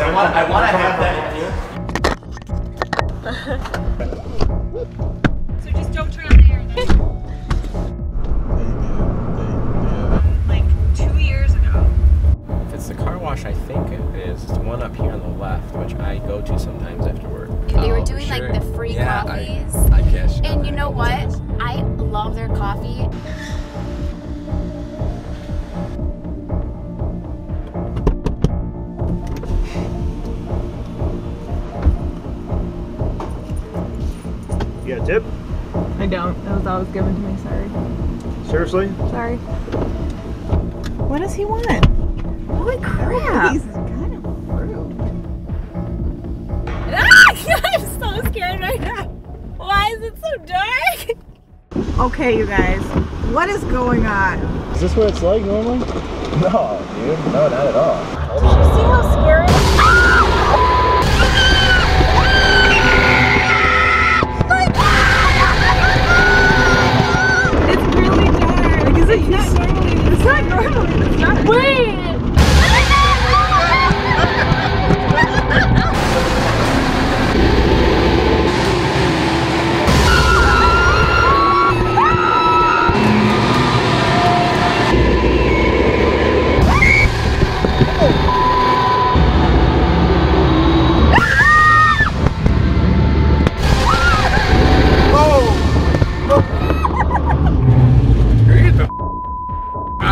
So I want I want to have that. so just don't turn on the air. Like two years ago. If it's the car wash, I think it is. It's the one up here on the left, which I go to sometimes after work. They oh, were doing sure. like the free yeah, coffees. I, I guess. You got a tip? I don't. That was always given to me. Sorry. Seriously? Sorry. What does he want? Holy crap! He's kind of rude. I'm so scared right now. Why is it so dark? Okay, you guys. What is going on? Is this what it's like normally? No, dude. No, not at all. Did you See how squirrely?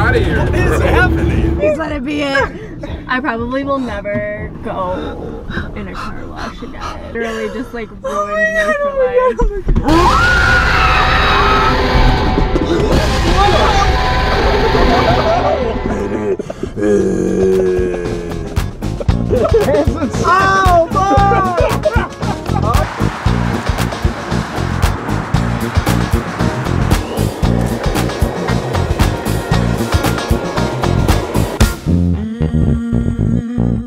Out of here. What is happening? Please let it be it. I probably will never go in a car wash again. It really just like ruined me for life. time.